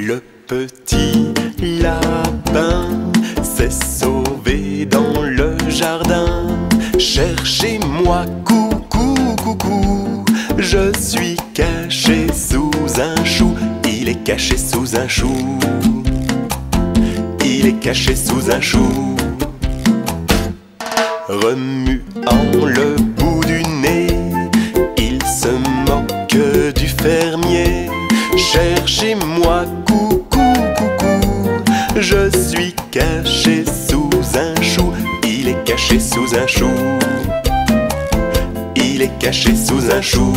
Le petit lapin s'est sauvé dans le jardin. Cherchez-moi, coucou, coucou. Je suis caché sous un chou. Il est caché sous un chou. Il est caché sous un chou. Remuant le Cherchez-moi, coucou, coucou. Je suis caché sous un chou. Il est caché sous un chou. Il est caché sous un chou.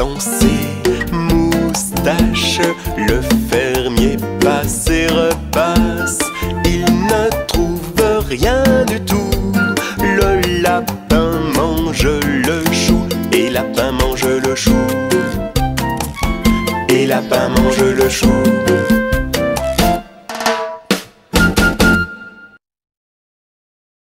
Licencié, moustache, le fermier passe et repasse. Il ne trouve rien du tout. Le lapin mange le chou et lapin mange le chou. Et lapin mange le chou.